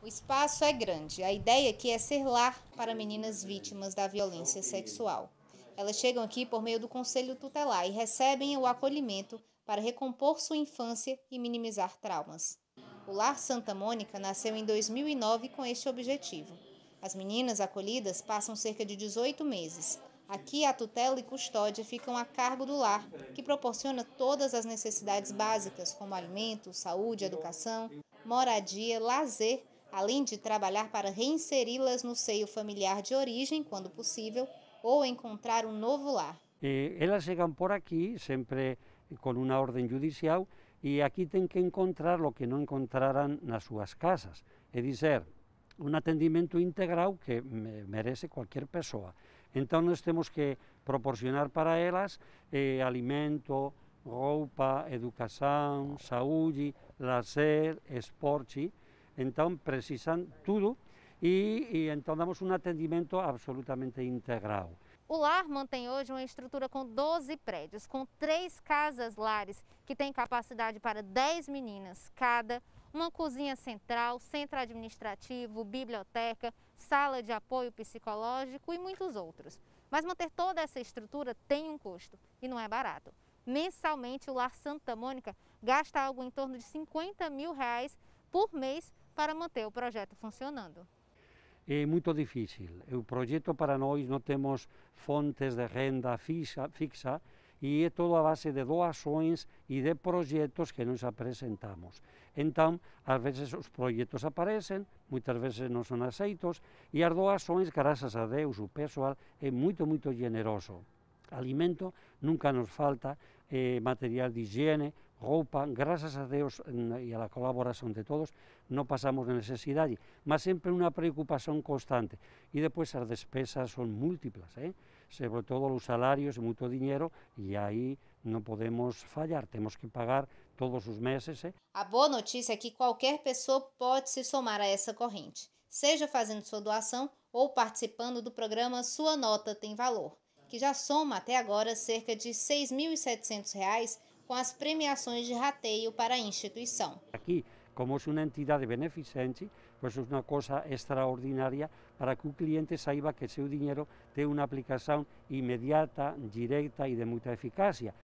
O espaço é grande. A ideia aqui é ser lar para meninas vítimas da violência sexual. Elas chegam aqui por meio do Conselho Tutelar e recebem o acolhimento para recompor sua infância e minimizar traumas. O Lar Santa Mônica nasceu em 2009 com este objetivo. As meninas acolhidas passam cerca de 18 meses. Aqui, a tutela e custódia ficam a cargo do lar, que proporciona todas as necessidades básicas, como alimento, saúde, educação, moradia, lazer, além de trabalhar para reinseri-las no seio familiar de origem, quando possível, ou encontrar um novo lar. Elas chegam por aqui, sempre com uma ordem judicial, e aqui têm que encontrar o que não encontraram nas suas casas, é dizer, um atendimento integral que merece qualquer pessoa. Então nós temos que proporcionar para elas eh, alimento, roupa, educação, saúde, lazer, esporte. Então precisam tudo e, e então damos um atendimento absolutamente integral. O lar mantém hoje uma estrutura com 12 prédios, com três casas lares que têm capacidade para 10 meninas cada, uma cozinha central, centro administrativo, biblioteca, sala de apoio psicológico e muitos outros. Mas manter toda essa estrutura tem um custo e não é barato. Mensalmente, o Lar Santa Mônica gasta algo em torno de 50 mil reais por mês para manter o projeto funcionando. É muito difícil. O projeto para nós não temos fontes de renda fixa, fixa e é todo a base de doações e de projetos que nos apresentamos. Então, às vezes os projetos aparecem, muitas vezes não são aceitos, e as doações, graças a Deus, o pessoal é muito, muito generoso. Alimento nunca nos falta, eh, material de higiene, roupa, graças a Deus e a colaboração de todos, não passamos necessidade, mas sempre uma preocupação constante. E depois as despesas são múltiplas, eh? sobre todo os salários, muito dinheiro, e aí não podemos falhar, temos que pagar todos os meses. Eh? A boa notícia é que qualquer pessoa pode se somar a essa corrente, seja fazendo sua doação ou participando do programa Sua Nota Tem Valor que já soma até agora cerca de R$ 6.700 com as premiações de rateio para a instituição. Aqui, como é uma entidade beneficente, pois é uma coisa extraordinária para que o cliente saiba que seu dinheiro tem uma aplicação imediata, direta e de muita eficácia.